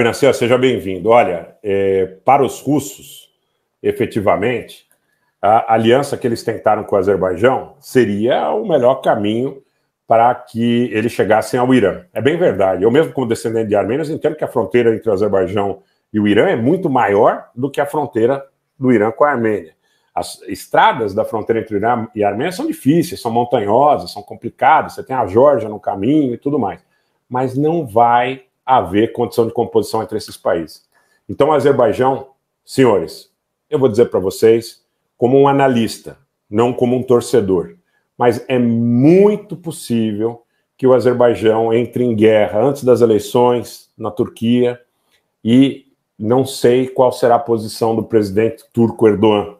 Graciela, seja bem-vindo. Olha, é, para os russos, efetivamente, a aliança que eles tentaram com o Azerbaijão seria o melhor caminho para que eles chegassem ao Irã. É bem verdade. Eu mesmo, como descendente de armênios, entendo que a fronteira entre o Azerbaijão e o Irã é muito maior do que a fronteira do Irã com a Armênia. As estradas da fronteira entre o Irã e a Armênia são difíceis, são montanhosas, são complicadas, você tem a Geórgia no caminho e tudo mais. Mas não vai haver condição de composição entre esses países. Então, Azerbaijão, senhores, eu vou dizer para vocês, como um analista, não como um torcedor, mas é muito possível que o Azerbaijão entre em guerra antes das eleições na Turquia e não sei qual será a posição do presidente turco Erdogan,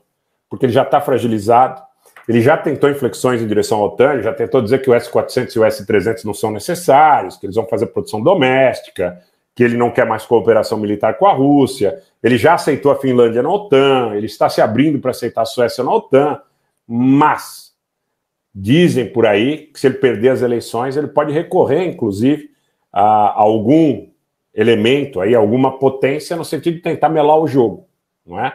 porque ele já está fragilizado, ele já tentou inflexões em direção à OTAN, ele já tentou dizer que o S-400 e o S-300 não são necessários, que eles vão fazer produção doméstica, que ele não quer mais cooperação militar com a Rússia, ele já aceitou a Finlândia na OTAN, ele está se abrindo para aceitar a Suécia na OTAN, mas dizem por aí que se ele perder as eleições, ele pode recorrer, inclusive, a algum elemento aí, alguma potência no sentido de tentar melar o jogo, não é?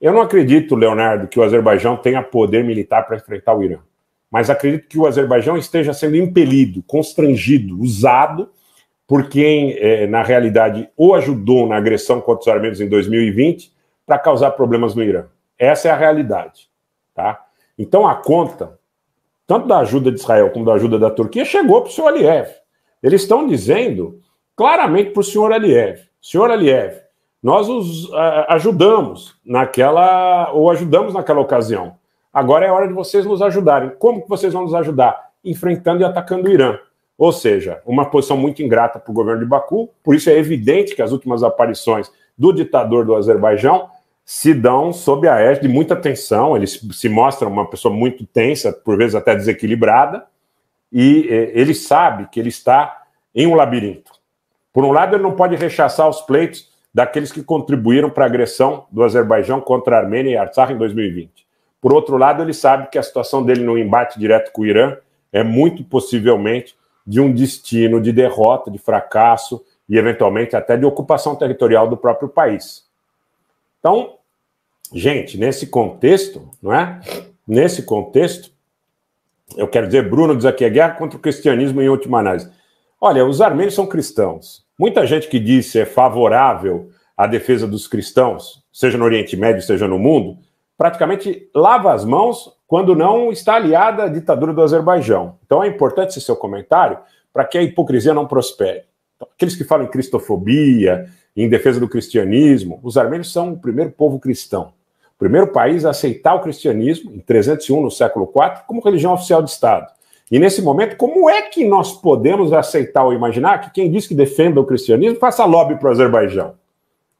Eu não acredito, Leonardo, que o Azerbaijão tenha poder militar para enfrentar o Irã, mas acredito que o Azerbaijão esteja sendo impelido, constrangido, usado por quem, é, na realidade, o ajudou na agressão contra os armênios em 2020 para causar problemas no Irã. Essa é a realidade, tá? Então a conta, tanto da ajuda de Israel como da ajuda da Turquia, chegou para o senhor Aliyev. Eles estão dizendo claramente para o senhor Aliyev: senhor Aliyev, nós os ajudamos naquela, ou ajudamos naquela ocasião. Agora é hora de vocês nos ajudarem. Como que vocês vão nos ajudar? Enfrentando e atacando o Irã. Ou seja, uma posição muito ingrata para o governo de Baku. Por isso é evidente que as últimas aparições do ditador do Azerbaijão se dão sob a égide de muita tensão. Ele se mostra uma pessoa muito tensa, por vezes até desequilibrada, e ele sabe que ele está em um labirinto. Por um lado, ele não pode rechaçar os pleitos daqueles que contribuíram para a agressão do Azerbaijão contra a Armênia e Artsakh em 2020. Por outro lado, ele sabe que a situação dele no embate direto com o Irã é muito possivelmente de um destino de derrota, de fracasso e, eventualmente, até de ocupação territorial do próprio país. Então, gente, nesse contexto, não é? Nesse contexto, eu quero dizer, Bruno diz aqui, é guerra contra o cristianismo em última análise. Olha, os armênios são cristãos. Muita gente que diz ser favorável à defesa dos cristãos, seja no Oriente Médio, seja no mundo, praticamente lava as mãos quando não está aliada à ditadura do Azerbaijão. Então é importante esse seu comentário para que a hipocrisia não prospere. Então, aqueles que falam em cristofobia, em defesa do cristianismo, os armênios são o primeiro povo cristão. O primeiro país a aceitar o cristianismo, em 301, no século IV, como religião oficial de Estado. E nesse momento, como é que nós podemos aceitar ou imaginar que quem diz que defenda o cristianismo faça lobby para o Azerbaijão?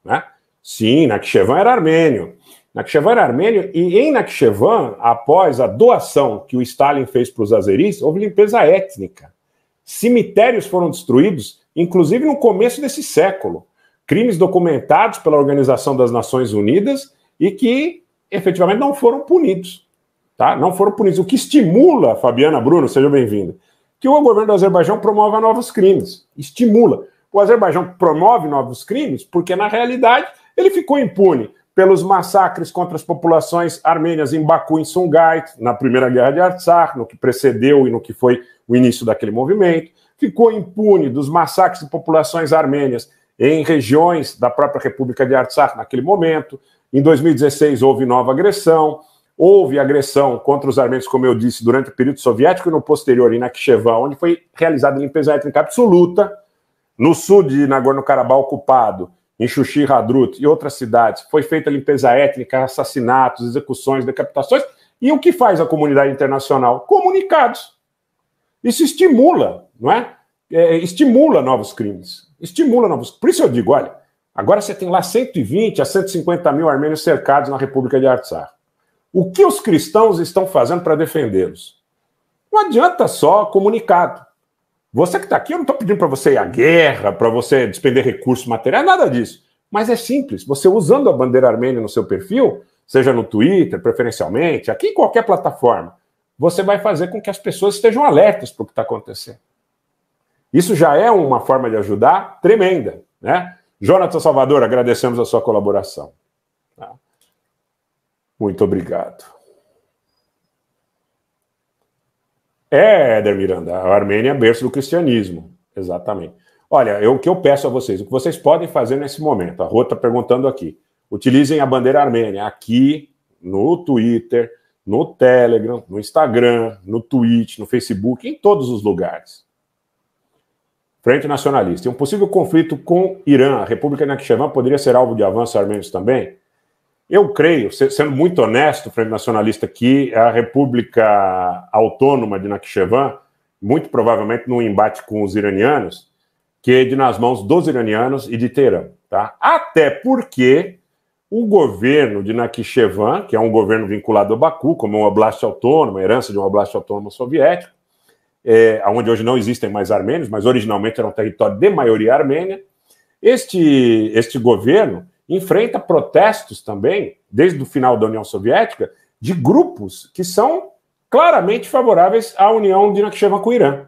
Né? Sim, Nakhchivan era armênio. Nakhchivan era armênio e em Nakhchivan, após a doação que o Stalin fez para os azeris, houve limpeza étnica. Cemitérios foram destruídos, inclusive no começo desse século. Crimes documentados pela Organização das Nações Unidas e que efetivamente não foram punidos tá? não foram punidos. O que estimula, Fabiana Bruno, seja bem-vinda, que o governo do Azerbaijão promova novos crimes. Estimula. O Azerbaijão promove novos crimes porque, na realidade, ele ficou impune pelos massacres contra as populações armênias em Baku, em Sungait, na Primeira Guerra de Artsakh, no que precedeu e no que foi o início daquele movimento. Ficou impune dos massacres de populações armênias em regiões da própria República de Artsakh naquele momento. Em 2016 houve nova agressão. Houve agressão contra os armênios, como eu disse, durante o período soviético e no posterior, em Nakhchivan, onde foi realizada limpeza étnica absoluta. No sul de Nagorno-Karabakh ocupado, em Xuxi, Hadrut e outras cidades, foi feita limpeza étnica, assassinatos, execuções, decapitações. E o que faz a comunidade internacional? Comunicados. Isso estimula, não é? é estimula novos crimes. Estimula novos. Por isso eu digo, olha, agora você tem lá 120 a 150 mil armênios cercados na República de Artsakh. O que os cristãos estão fazendo para defendê-los? Não adianta só comunicado. Você que está aqui, eu não estou pedindo para você ir à guerra, para você despender recursos materiais, nada disso. Mas é simples. Você usando a bandeira armênia no seu perfil, seja no Twitter, preferencialmente, aqui em qualquer plataforma, você vai fazer com que as pessoas estejam alertas para o que está acontecendo. Isso já é uma forma de ajudar tremenda, né? Jonathan Salvador, agradecemos a sua colaboração. Muito obrigado. É, Éder Miranda, a Armênia é berço do cristianismo. Exatamente. Olha, eu, o que eu peço a vocês, o que vocês podem fazer nesse momento, a Rô está perguntando aqui, utilizem a bandeira armênia aqui no Twitter, no Telegram, no Instagram, no Twitch, no Facebook, em todos os lugares. Frente Nacionalista. E um possível conflito com Irã, a República Nakhchivan poderia ser alvo de avanços armênios também? Eu creio, sendo muito honesto, Frente Nacionalista, que a República Autônoma de Nakhchivan, muito provavelmente num embate com os iranianos, quede nas mãos dos iranianos e de Teherã. Tá? Até porque o governo de Nakhchivan, que é um governo vinculado a Baku, como uma oblast autônoma, herança de uma oblast autônoma soviética, é, onde hoje não existem mais armênios, mas originalmente era um território de maioria armênia, este, este governo enfrenta protestos também, desde o final da União Soviética, de grupos que são claramente favoráveis à união de Nakhichevan com o Irã.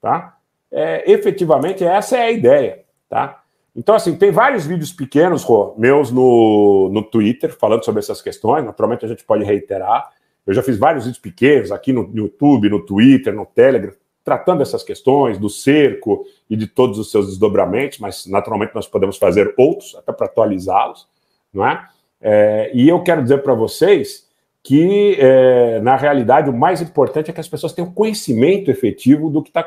Tá? É, efetivamente, essa é a ideia. Tá? Então, assim, tem vários vídeos pequenos, Rô, meus no, no Twitter, falando sobre essas questões. Naturalmente, a gente pode reiterar. Eu já fiz vários vídeos pequenos aqui no YouTube, no Twitter, no Telegram, tratando essas questões do cerco e de todos os seus desdobramentos, mas naturalmente nós podemos fazer outros, até para atualizá-los, não é? é? E eu quero dizer para vocês que, é, na realidade, o mais importante é que as pessoas tenham conhecimento efetivo do que está